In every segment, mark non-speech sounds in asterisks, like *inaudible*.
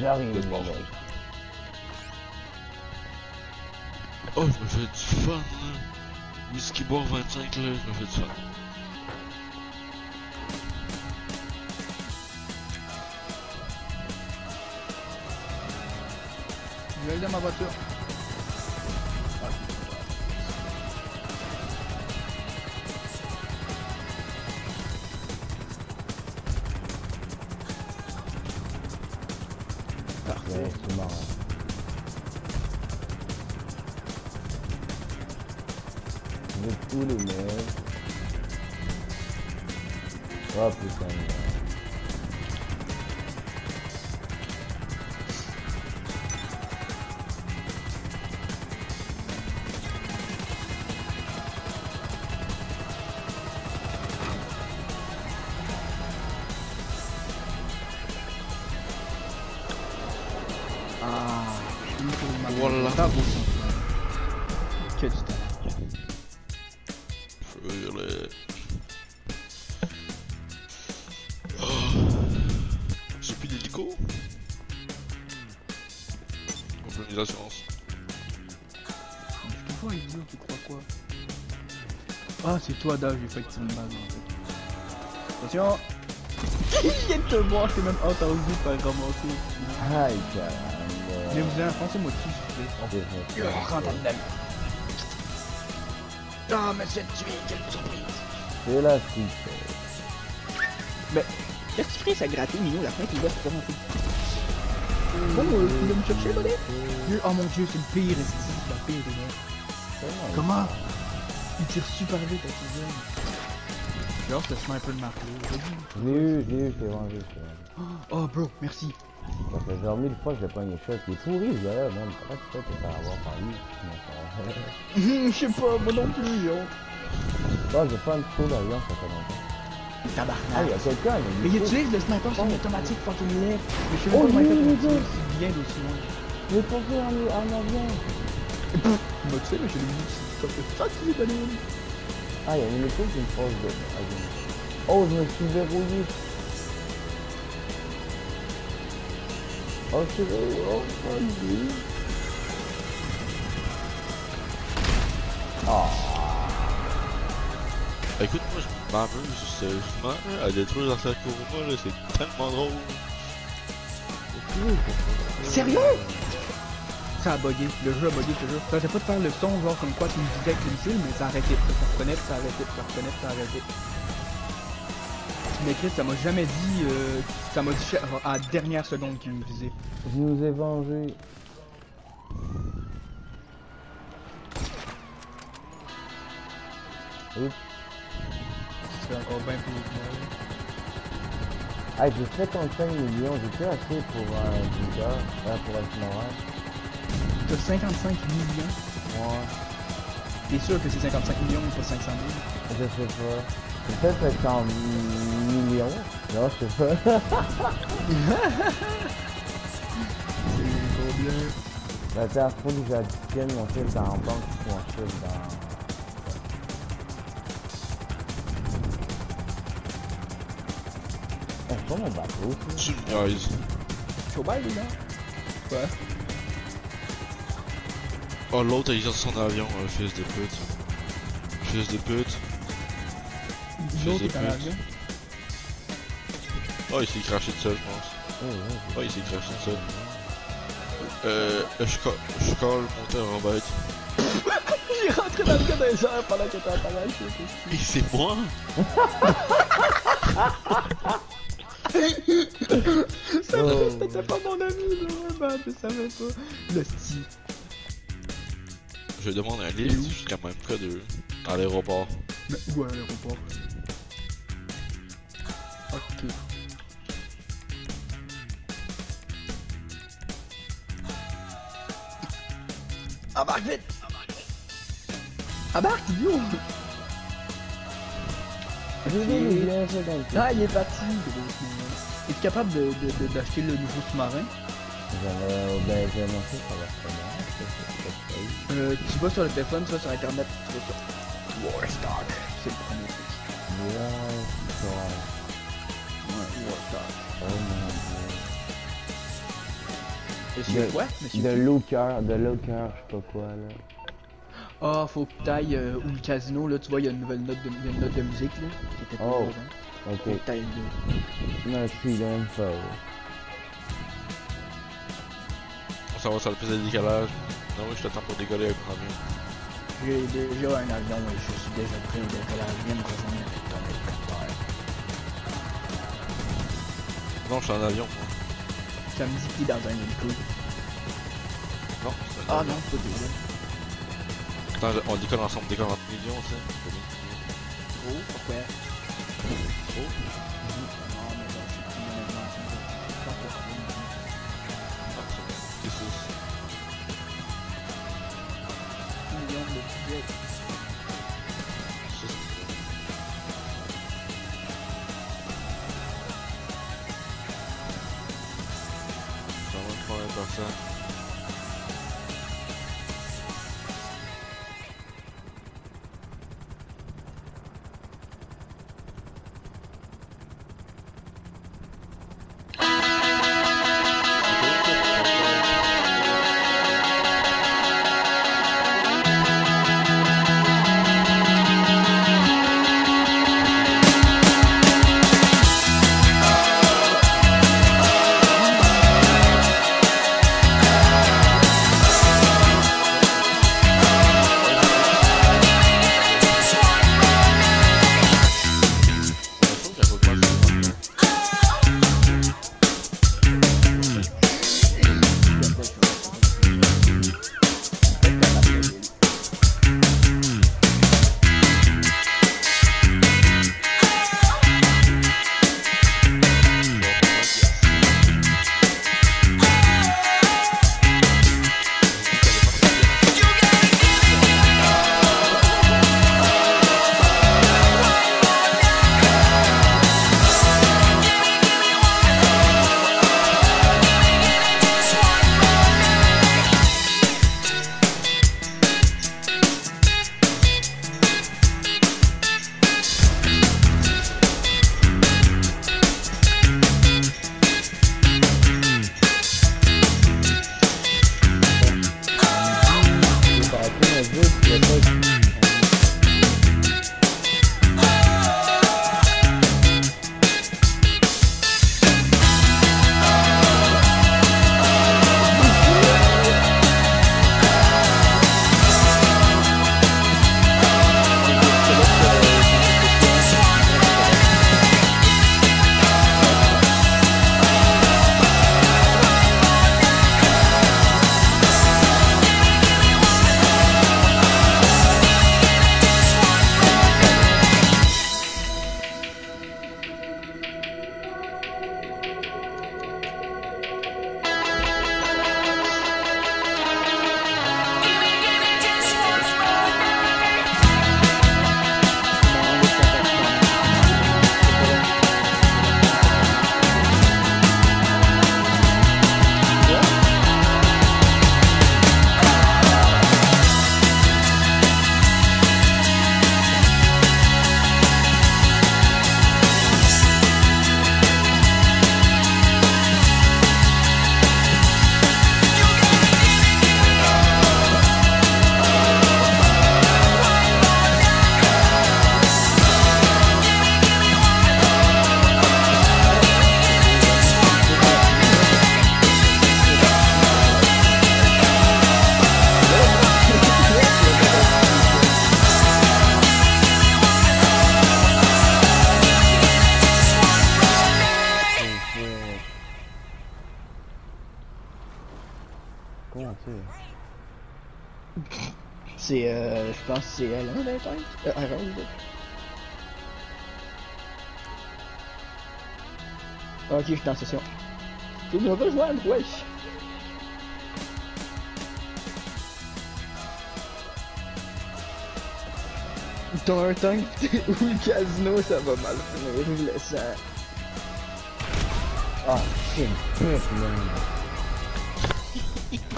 J'arrive, mec. Oh, je me fais du fun, là. Whisky bar 25, là, je me fais du fun. Je vais aller dans ma voiture. Ouais, c'est marrant. Je veux tous les mecs. Oh putain. Voilà. Que là. Oh. J'ai plus d'hélico. On fait une assurance. Je te vois, idiot, tu crois quoi? Ah, c'est toi, Dave, j'ai failli tirer une balle, en fait. Attention *laughs* Il vient de te voir, je t'ai même entendu par ramasser. Aïe. Mais vous avez foncez-moi dessus, s'il vous plaît. Oh. Ah, mais c'est tué, quelle surprise C'est la suite. Qu'est-ce que tu ferais, ça gratter, Mino, la fin, tu dois se remonter. Bon, euh, tu viens me chercher, bonnet? Oh mon dieu, c'est le pire, est c'est la pire des mecs. Comment? Il tire super vite avec ses ailes. Genre, c'est le sniper de Marco. Je l'ai eu, je l'ai eu, je l'ai vendu. Oh, bro, merci. Parce que genre mille fois, je l'ai pogné shot. Il est pourri, gars-là, même. Comment tu fais faire avoir par lui *laughs* ça- Je sais pas, moi non plus, yo. Ah, j'ai pas un show d'avion, ça fait longtemps. Ah, il Tabarnak. y a quelqu'un, il Mais il utilise le sniper sur une automatique fucking left. Mais je sais Oh, pas comment il fait aussi bien d'aussi loin. Il est pas fait en, avion. Moi, *laughs* tu sais, mais mis comme ça, tu les donnes. Ah, il y a une qui me pose de. Oh, je me suis verrouillé. Oh, verrouillé. Oh, mon dieu. Ah, Écoute, moi, je m'amuse sérieusement là, à détruire pour moi, là, c'est tellement drôle. Sérieux? Ça a bugué, le jeu a bugué, je te jure. Ça arrêtait pas de faire le son, genre comme quoi tu me disais que missile, mais ça arrêtait. Ça reconnaît, ça arrêtait, ça reconnaît, ça arrêtait. Mais Chris, ça m'a jamais dit. Euh, ça m'a dit à la dernière seconde qu'il me visait. je nous ai vengés. Oups. C'est encore bien plus mal. Ah, j'ai 55 millions, j'ai plus assez pour un euh, pour un Smaragd. T'as 55 millions. Moi, T'es sûr que c'est 55 millions ou pas 500 000 je sais pas. Peut-être 500 millions. Non, je sais pas. C'est trop bien. La dernière fois que j'additionne mon fil dans la banque, mon fil dans... Ah, c'est pas mon bateau, ça. Tu me niaises. Chaud bail, les gars. Ouais. Oh, l'autre, il sort son avion, un fils de pute. Fils de pute. L'autre est de en pute. avion. Oh, il s'est craché de seul, je pense. Oh, ouais, Oh, il s'est craché de seul. Euh, je colle, je colle en bête. *coughs* J'ai rentré dans le cas des airs pendant que t'es en parachute. Et c'est moi? *coughs* Ça Oh. c'était pas mon ami, là. Ben, je savais pas. Le style. Je demande un lift jusqu'à même près de... à l'aéroport. Mais où à l'aéroport? Ok. Embarque vite! Embarque, dans le Ah, il est parti. Es-tu capable de- de- de- d'acheter le nouveau sous-marin? J'avais... Ben, j'ai annoncé ça va se faire. C'est c'est- c'est- euh, Tu vas sur le téléphone, tu vas sur internet, vas sur Warstock. C'est le premier truc. C'est ça. Ouais, Warstock. Oh mon dieu. Monsieur De- quoi? Monsieur De qui? cœur, de cœur, je sais pas quoi là. Ah, faut que t'ailles euh, où le casino, là, tu vois, il y a une nouvelle note de, y a une note de musique, là, qui était pas Oh. là, hein. Faut Ok. que t'ailles là. Merci d'info. S'en va sur le plus de décalage. Non, oui, je t'attends pour décoller avec mon avion. J'ai déjà un avion et je suis déjà prêt au décollage. Viens me rejoindre avec ton hélicoptère. Non, je suis en avion, moi. Ça me dit est dans un hélico. Non, c'est Ah non, c'est. Attends, on décolle ensemble, décolle entre millions, ça. Oh, pourquoi? Oh. C'est bon. T'es sauce. Millions C'est, euh, je pense c'est L1, 25? Euh, R1, là. Ah, Ok, je suis dans session. Tu me rejoindre, wesh! T'as un tank *laughs* où le casino? Ça va mal finir, je le sens. Ah, c'est pute, là.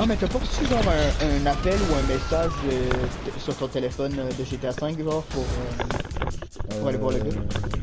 Ah mais t'as pas reçu genre un, un appel ou un message euh, sur ton téléphone euh, de GTA 5 genre pour, euh, pour aller voir le gars?